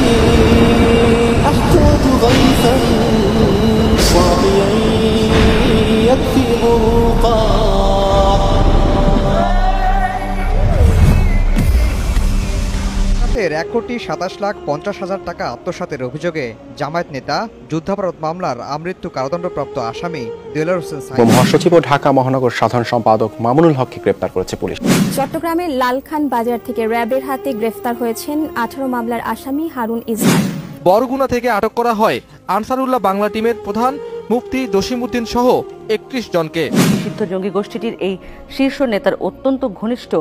you. এক কোটি সাতাশ লাখ পঞ্চাশ হাজার টাকা আত্মসাতের অভিযোগে জামায়াত নেতা যুদ্ধাপরাধ মামলার আমৃত্যু কারাদণ্ডপ্রাপ্ত আসামি দেলার হোসেন সাইদ মহাসচিব ও ঢাকা মহানগর সাধারণ সম্পাদক মামুনুল হককে গ্রেপ্তার করেছে পুলিশ। চট্টগ্রামের লালখান বাজার থেকে র্যাবের হাতে গ্রেফতার হয়েছেন আঠারো মামলার আসামি হারুন ইসলাম। বরগুনা থেকে আটক করা হয় আনসারুল্লাহ বাংলা টিমের প্রধান মুফতি জসিমউদ্দিন সহ একত্রিশ জনকে। নিষিদ্ধ জঙ্গি গোষ্ঠীটির এই শীর্ষ নেতার অত্যন্ত ঘনিষ্ঠ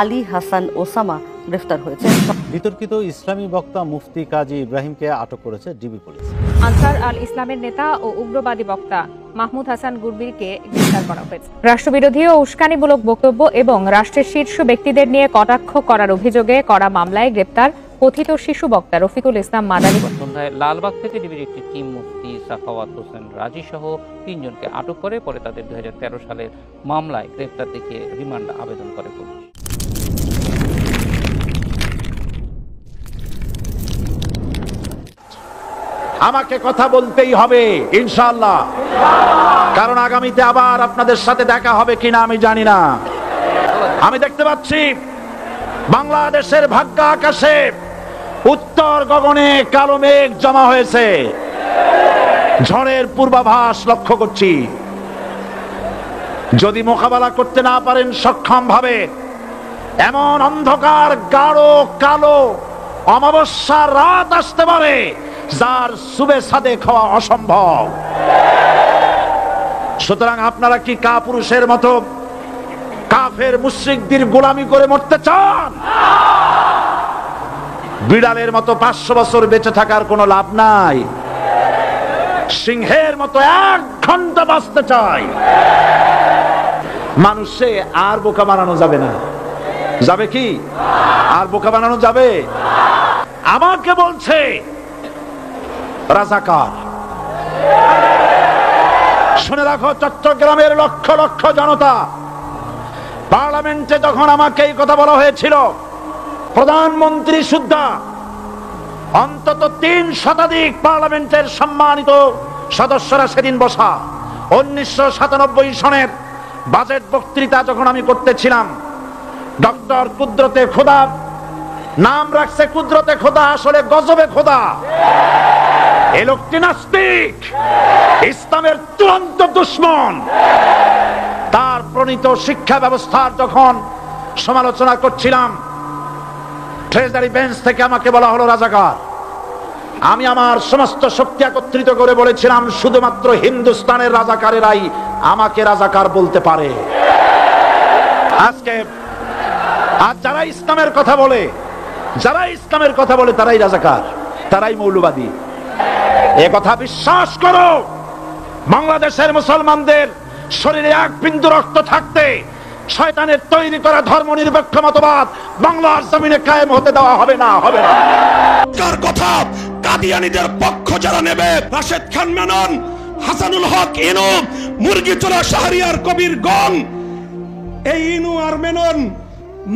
আলী হাসান ওসামা গ্রেফতার হয়েছে। বিতর্কিত ইসলামী বক্তা মুফতি কাজী ইব্রাহিমকে আটক করেছে ডিবি পুলিশ। আনসার আল ইসলামের নেতা ও উগ্রবাদী বক্তা মাহমুদ হাসান গুরবিরকে গ্রেফতার করা হয়েছে। রাষ্ট্রবিরোধী ও উস্কানিমূলক বক্তব্য এবং রাষ্ট্রের শীর্ষ ব্যক্তিদের নিয়ে কটাক্ষ করার অভিযোগে করা মামলায় গ্রেপ্তার কথিত শিশু বক্তা রফিকুল ইসলাম মাদানী সন্ধ্যায় লালবাগ থেকে ডিবির একটি টিম মুফতি সাখাওয়াত হোসেন রাজি সহ তিনজনকে আটক করে পরে তাদের দুই সালের মামলায় গ্রেপ্তার দেখিয়ে রিমান্ড আবেদন করে পুলিশ। আমাকে কথা বলতেই হবে ইনশাল্লাহ কারণ আগামীতে আবার আপনাদের সাথে দেখা হবে কিনা আমি জানি না। আমি দেখতে পাচ্ছি বাংলাদেশের ভাগ্য আকাশে উত্তর গগনে কালো মেঘ জমা হয়েছে। ঝড়ের পূর্বাভাস লক্ষ্য করছি। যদি মোকাবেলা করতে না পারেন সক্ষম ভাবে এমন অন্ধকার গাঢ়, কালো অমাবস্যার রাত আসতে পারে, যার সুবে সাদে খাওয়া অসম্ভব। সুতরাং আপনারা কি কা পুরুষের মতো কাফের মুশ্রিকদের গোলামি করে মরতে চান? বিড়ালের মতো পাঁচশো বছর বেঁচে থাকার কোনো লাভ নাই। সিংহের মতো এক ঘণ্টা বাঁচতে চাই মানুষে আর বোকা বানানো যাবে না। যাবে কি? আর বোকা বানানো যাবে? আমাকে বলছে, রাজাকার। শুনে রাখো, চট্টগ্রামের লক্ষ লক্ষ জনতা, পার্লামেন্টে যখন আমাকে এই কথা বলা হয়েছিল প্রধানমন্ত্রী সুদ্ধা, অন্তত তিন শতাধিক পার্লামেন্টের সম্মানিত সদস্যরা সেদিন বসা। উনিশশো সাতানব্বই সনের বাজেট বক্তৃতা যখন আমি করতেছিলাম, ডক্টর কুদরতে খোদা, নাম রাখছে কুদরতে খোদা, আসলে গজবে খোদা। এ লোকটি নাস্তিক, ইসলামের চূড়ান্ত দুশ্মন। তার প্রণীত শিক্ষা ব্যবস্থার যখন সমালোচনা করছিলাম ট্রেজারি বেঞ্চ থেকে আমাকে বলা হলো, রাজাকার, আমি আমার সমস্ত শক্তি একত্রিত করে বলেছিলাম, শুধুমাত্র হিন্দুস্তানের রাজাকারেরাই আমাকে রাজাকার বলতে পারে। আজকে আর যারা ইসলামের কথা বলে, যারা ইসলামের কথা বলে, তারাই রাজাকার, তারাই মৌলবাদী। এ কথা বিশ্বাস করো, বাংলাদেশের মুসলমানদের শরীরে এক বিন্দু রক্ত থাকতে শয়তানের তৈরি করা ধর্ম নিরপেক্ষ মতবাদ বাংলার জমিনে কায়েম হতে দেওয়া হবে না হবে না। কার কথা? কাদিয়ানিদের পক্ষ যারা নেবে? রাশেদ খান মেনন, হাসানুল হক ইনু, মুরগি চোরা শাহরিয়ার কবির গং এই ইনু আর মেনন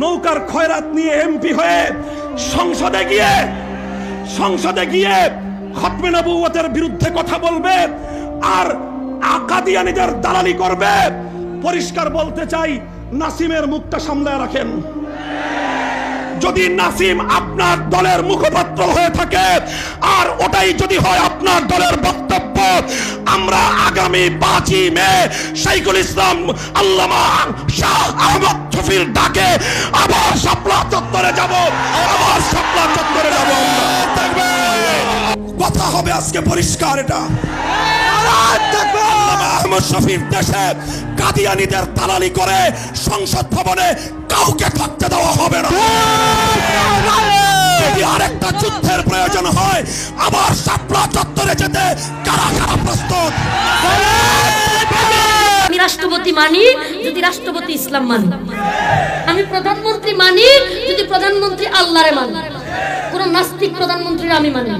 নৌকার খয়রাত নিয়ে এমপি হয়ে সংসদে গিয়ে সংসদে গিয়ে খতমে নবুয়তের বিরুদ্ধে কথা বলবে আর আকাদিয়ানিদের দালালি করবে। পরিষ্কার বলতে চাই নাসিমের মুখটা সামলায় রাখেন। যদি নাসিম আপনার দলের মুখপাত্র হয়ে থাকে, আর ওটাই যদি হয় আপনার দলের বক্তব্য, আমরা আগামী পাঁচই মে শাইখুল ইসলাম আল্লামা শাহ আহমদ শফির ডাকে আবার শাপলা চত্বরে যাব, আবার শাপলা চত্বরে যাব কথা হবে আজকে পরিষ্কার এটা। আল্লামা আহমদ শফির দেশে কাদিয়ানিদের দালালি করে সংসদ ভবনে কাউকে থাকতে দেওয়া হবে না। যদি আরেকটা যুদ্ধের প্রয়োজন হয়, আবার সাপলা চত্বরে যেতে কারা কারা প্রস্তুত? আমি রাষ্ট্রপতি মানি, যদি রাষ্ট্রপতি ইসলাম মানি। আমি প্রধানমন্ত্রী মানি, যদি প্রধানমন্ত্রী আল্লাহরে মানি। কোন নাস্তিক প্রধানমন্ত্রীর আমি মানি।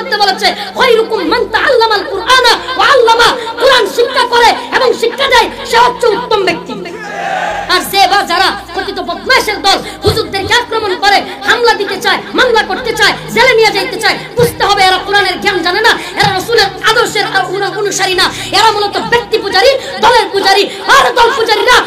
হামলা দিতে চায়, মামলা করতে চায় নিয়ে যাইতে চায়, বুঝতে হবে এরা কোরআনের জ্ঞান জানে না, এরা রসুলের আদর্শের অনুসারী না। এরা মূলত ব্যক্তি পূজারী, দলের পূজারী, আর দল পূজারী না।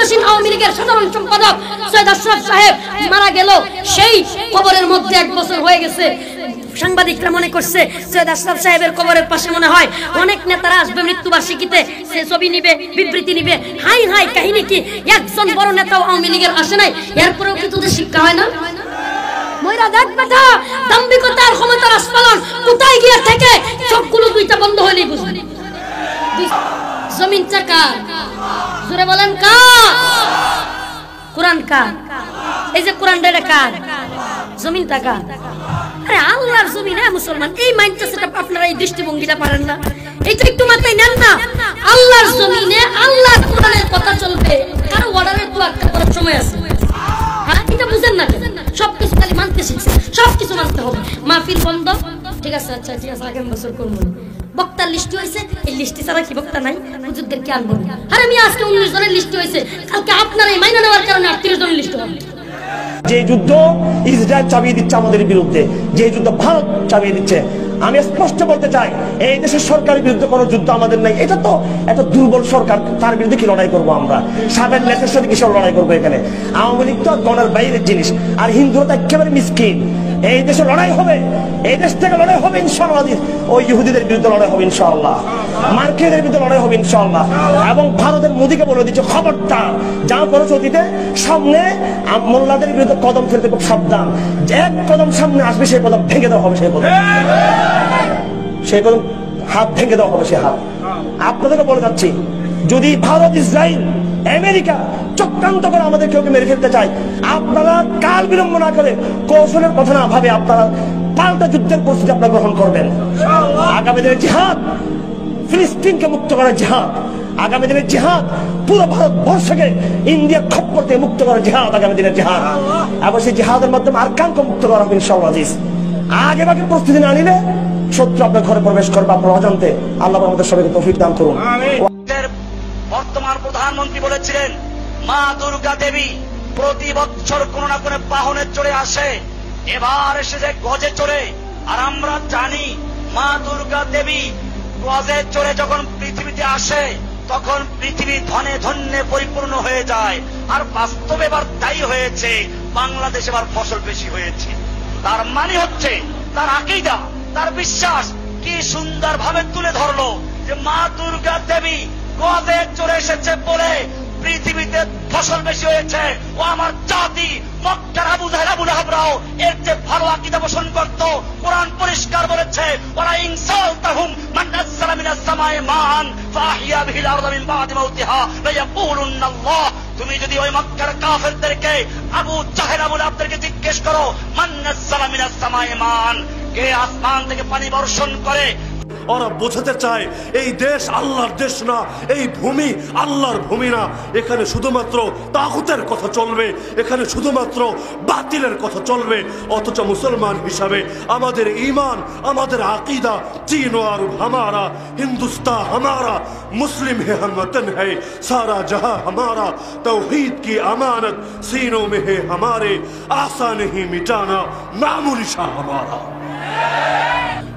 ক্ষমতাসীন আওয়ামী লীগের সাধারণ সম্পাদক সৈয়দ আশরাফ সাহেব মারা গেল। সেই কবরের মধ্যে এক বছর হয়ে গেছে। সাংবাদিকরা মনে করছে সৈয়দ আশরাফ সাহেবের কবরের পাশে মনে হয় অনেক নেতারা আসবে মৃত্যুবার্ষিকীতে। সে ছবি নিবে, বিবৃতি নিবে। হাই হাই, কাহিনী কি? একজন বড় নেতাও আওয়ামী লীগের আসে নাই। এরপরেও কি তোদের শিক্ষা হয় না? ময়রা দেখ বেটা দাম্ভিকতা আর ক্ষমতার আস্ফালন কোথায় গিয়ে থেকে? দুইটা বন্ধ বুঝবি। দুই- জমিন চাকা। জোরে বলেন কা কোরআন কা এই যে কোরআন এটা কার? জমিন টাকা আরে আল্লাহর জমিন হ্যাঁ মুসলমান, এই মাইন্ডটা সেটা আপনারা এই দৃষ্টিভঙ্গিটা পারেন না। এইটা একটু মাথায় নেন না। আল্লাহর জমিনে আল্লাহর কোরআনের কথা চলবে। কারও অর্ডারের তো একটা করার সময় আছে। হ্যাঁ এটা বুঝেন না? সবকিছু খালি মানতে শিখছে সবকিছু মানতে হবে। মাহফিল বন্ধ। ঠিক আছে আচ্ছা ঠিক আছে আগামী বছর করব। বক্তার লিস্ট হয়েছে। এই লিস্টি ছাড়া কি বক্তা নাই? হুজুরদের কি আনব? আরে আমি আজকে উনিশ জনের লিস্ট হয়েছে। কালকে আপনার এই মাইনা নেওয়ার কারণে আটত্রিশ জনের লিস্ট হবে। যে যুদ্ধ ইসরায়েল চাপিয়ে দিচ্ছে আমাদের বিরুদ্ধে, যে যুদ্ধ ভারত চাপিয়ে দিচ্ছে, আমি স্পষ্ট বলতে চাই, এই দেশের সরকারের বিরুদ্ধে কোনো যুদ্ধ আমাদের নাই। এটা তো একটা দুর্বল সরকার, তার বিরুদ্ধে কি লড়াই করব আমরা? সাবেক নেতার সাথে কিসব লড়াই করব এখানে? আওয়ামী লীগ তো গণের বাইরের জিনিস, আর হিন্দুরা তো একেবারে মিসকিন। এই দেশে লড়াই হবে, এই দেশ থেকে লড়াই হবে ইনশাআল্লাহ। ওই ইহুদিদের বিরুদ্ধে লড়াই হবে ইনশাআল্লাহ। মার্কেটের বিরুদ্ধে লড়াই হবে ইনশাআল্লাহ। এবং ভারতের মোদীকে বলে দিচ্ছে খবরটা যা করেছে অতীতে, সামনে মোল্লাদের বিরুদ্ধে কদম ফেলতে খুব সাবধান। এক কদম সামনে আসবে, সেই কদম ভেঙে দেওয়া হবে, সেই কদম। সেই কদম হাত ভেঙে দেওয়া হবে সে হাত। আপনাদেরকে বলে যাচ্ছি যদি ভারত ইসরায়েল আমেরিকা চক্রান্ত করে আমাদের কেউ মেরে ফেলতে চায়? আপনারা কাল বিলম্ব না করে কৌশলের কথা না ভাবে আপনারা পাল্টা যুদ্ধের প্রস্তুতি আপনারা গ্রহণ করবেন। আগামী দিনের জিহাদ, ফিলিস্তিনকে মুক্ত করার জিহাদ, আগামী দিনের জিহাদ, পুরো ভারতবর্ষকে ইন্ডিয়া খপ্পর থেকে মুক্ত করার জিহাদ আগামী দিনের জিহাদ। এবং সেই জিহাদের মাধ্যমে আরকানকে মুক্ত করা হবে আজিজ। আগে বাকি প্রস্তুতি না নিলে শত্রু আপনার ঘরে প্রবেশ করবে, আপনার অজান্তে। আল্লাহ আমাদের সবাইকে তৌফিক দান করুন। বলেছিলেন, মা দুর্গা দেবী প্রতি বছর কোন না কোন বাহনে চড়ে আসে। এবার এসেছে গজে চড়ে, আর আমরা জানি মা দুর্গা দেবী গজে চড়ে যখন পৃথিবীতে আসে, তখন পৃথিবী ধনে ধন্যে পরিপূর্ণ হয়ে যায়। আর বাস্তবে এবার তাই হয়েছে, বাংলাদেশ এবার ফসল বেশি হয়েছে। তার মানে হচ্ছে, তার আকিদা, তার বিশ্বাস কি সুন্দর ভাবে তুলে ধরলো যে মা দুর্গা দেবী গজে চলে এসেছে বলে পৃথিবীতে ফসল বেশি হয়েছে। ও আমার জাতি, মক্কার আবু এর যে ভালো আকিদা পোষণ করত, কোরআন পরিষ্কার বলেছে ওরা ইনসাল তাহুম মান ফাহিয়া আল্লাহ তুমি যদি ওই মক্কার কাফেরদেরকে, আবু জাহেল, আবু লাহাবদেরকে জিজ্ঞেস করো, মান নাযালা মিনাস সামায়ে মান কে আসমান থেকে পানি বর্ষণ করে ওরা বোঝাতে চায় এই দেশ আল্লাহর দেশ না এই ভূমি আল্লাহর ভূমি না এখানে শুধুমাত্র তাগুতের কথা চলবে এখানে শুধুমাত্র বাতিলের কথা চলবে অথচ মুসলমান হিসাবে আমাদের ইমান আমাদের আকিদা চীন আর हमारा हिंदुस्तान हमारा मुस्लिम है हम वतन है सारा जहां हमारा तौहीद की अमानत सीनों में है हमारे आशा नहीं मिटाना मामूली शाह हमारा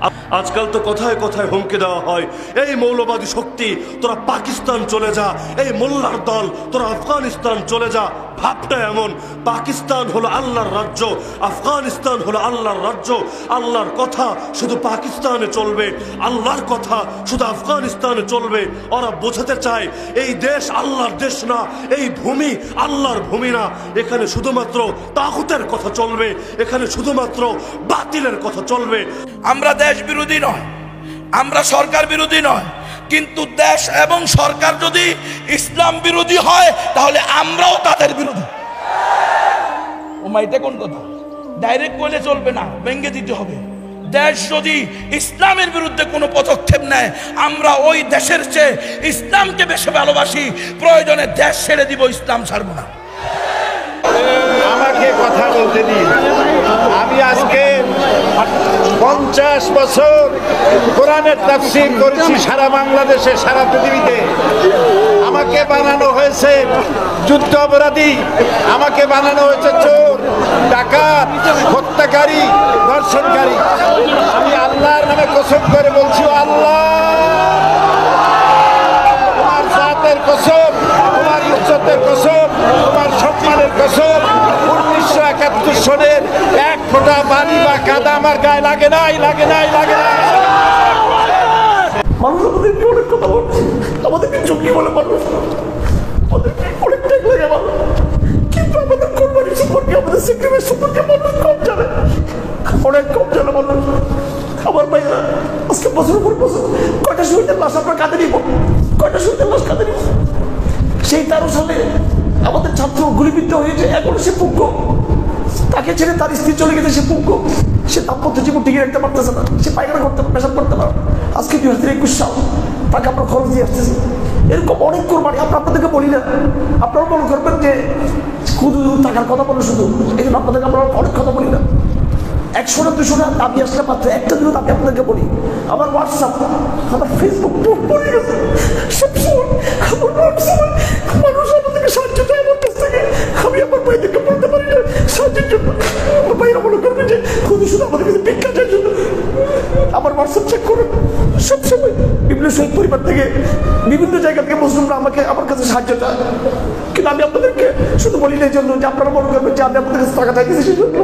আ- আজকাল তো কথায় কথায় হুমকি দেওয়া হয়। এই মৌলবাদী শক্তি, তোরা পাকিস্তান চলে যা। এই মোল্লার দল, তোরা আফগানিস্তান চলে যা। ভাবটা এমন, পাকিস্তান হলো আল্লাহর রাজ্য। আফগানিস্তান হলো আল্লাহর রাজ্য। আল্লাহর কথা শুধু পাকিস্তানে চলবে। আল্লাহর কথা শুধু আফগানিস্তানে চলবে। ওরা বোঝাতে চায়, এই দেশ আল্লাহর দেশ না, এই ভূমি আল্লাহর ভূমি না। এখানে শুধুমাত্র তাগুতের কথা চলবে। এখানে শুধুমাত্র বাতিলের কথা চলবে। আমরা দেশ বিরোধী নয়। আমরা সরকার বিরোধী নয়। কিন্তু দেশ এবং সরকার যদি ইসলাম বিরোধী হয়, তাহলে আমরাও তাদের বিরোধী। ও মা কোন কথা? ডাইরেক্ট করলে চলবে না, ভেঙে দিতে হবে। দেশ যদি ইসলামের বিরুদ্ধে কোনো পদক্ষেপ নেয়, আমরা ওই দেশের চেয়ে ইসলামকে বেশি ভালোবাসি। প্রয়োজনে দেশ ছেড়ে দিব, ইসলাম ছাড়বো না। আমাকে কথা বলতে দিন। আমি আজকে পঞ্চাশ বছর কোরআনের তাফসির করেছি সারা বাংলাদেশে সারা পৃথিবীতে। আমাকে বানানো হয়েছে যুদ্ধ অপরাধী। আমাকে বানানো হয়েছে চোর ডাকাত হত্যাকারী ধর্ষণকারী। আমি আল্লাহর নামে কসম করে বলছি আল্লাহ! তোমার জাতের কসম তোমার ইজ্জতের কসম তোমার সম্মানের কসম উনিশশো একাত্তর সনের এক ফোঁটা পানি বা কাদা আমার গায়ে লাগে নাই লাগে নাই লাগে নাই। মানুষ আমাদেরকে অনেক কথা বলে আমাদেরকে চুক্তি বলে মানুষ। আমাদেরকে অনেক ট্যাগ লাগে মানুষ কিন্তু আমাদের কোরবানি সম্পর্কে আমাদের সেক্রিফাইস সম্পর্কে মানুষ কম জানে? অনেক কম জানে মানুষ। আমার ভাইরা আজকে বছর পর বছর কয়টা শহীদের লাশ আমরা কাঁদে নিব? কয়টা শহীদের লাশ কাঁদে নিব? সেই তেরো সালে আমাদের ছাত্র গুলিবিদ্ধ হয়েছে, এখনও সে পুজ্ঞ তাকে ছেড়ে তার স্ত্রী চলে গেছে, সে পুজ্ঞ সে দাম্পত্য জীবন টিকে রাখতে পারতেছে না। সে পায়খানা করতে, পেশাব করতে পারে আজকে দুই হাজার একুশ সাল, তাকে আমরা খরচ দিয়ে আসতেছি। এরকম অনেক কোরবানি, আমরা আপনাদেরকে বলি না। আপনারা মনে করবেন যে শুধু টাকার কথা বলে শুধু এই জন্য আপনাদেরকে আমরা অনেক কথা বলি না। একশো না দুশো না দাবি আসলে মাত্র একটা দুটো দাবি আপনাদেরকে বলি। আমার হোয়াটসঅ্যাপ আমার ফেসবুক সবসময় আমার মানুষ আমাদেরকে সাহায্য চায় আমার কাছ থেকে আমি আমার ভাইদেরকে পারি সাহায্যের জন্য। আমার ভাইরা মনে করবে যে খুবই শুধু আমাদের কাছে ভিক্ষা চাই জন্য আমার হোয়াটসঅ্যাপ চেক করুন সবসময় বিভিন্ন শহীদ পরিবার থেকে বিভিন্ন জায়গা থেকে মুসলিমরা আমাকে আমার কাছে সাহায্য চায়। কিন্তু আমি আপনাদেরকে শুধু বলি না এই জন্য যে আপনারা মনে করবেন যে আমি আপনাদের কাছে টাকা চাইতেছি সেজন্য